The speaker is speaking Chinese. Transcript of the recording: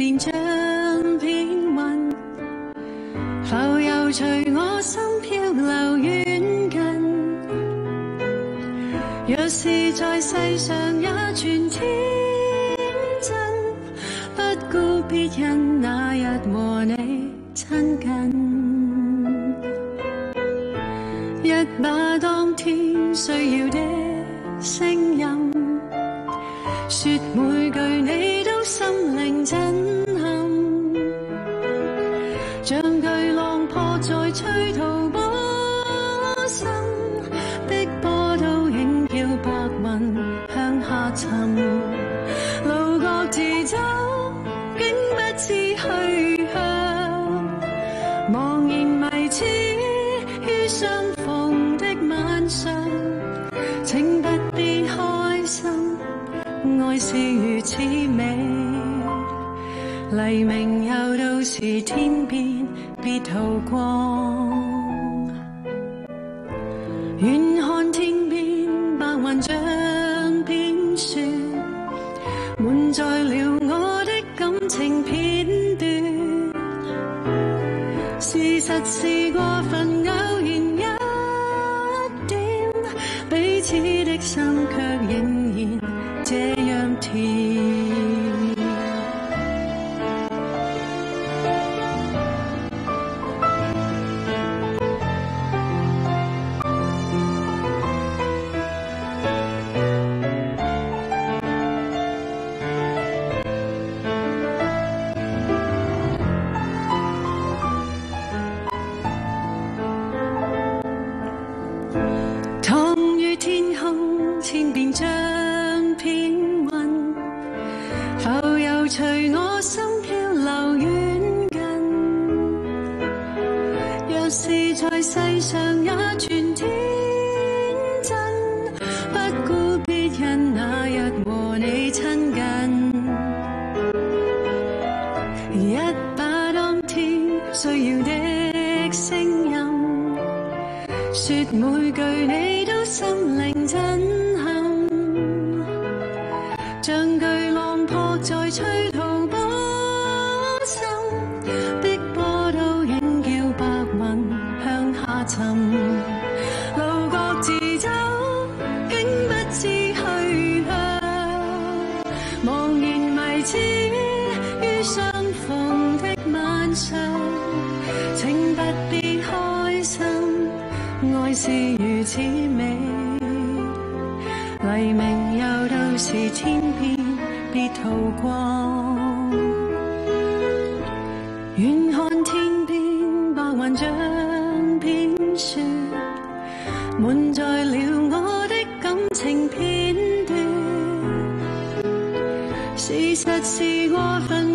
天空，天边像片云，浮游随我心漂流远近。若是在世上也全天真，不顾别人那日和你亲近，一把当天需要的声音。说每句你都心灵在吹涛波心，碧波都影叫白云向下沉。路各自走，竟不知去向，茫然迷痴于相逢的晚上，请不必开心。爱是如此美，黎明又到时，天边别逃光。远看天边白云像片雪，满载了我的感情片段。事实是过分偶然一点，彼此的心却仍然。这样甜。在世上也全天真，不顾别人那日和你亲近，一把当天需要的声音。说每句你都心灵震撼，像巨浪破在吹请不必开心。爱是如此美，黎明又到时，天边别逃光。远看天边白云像片雪，满载了我的感情片段。事实是过分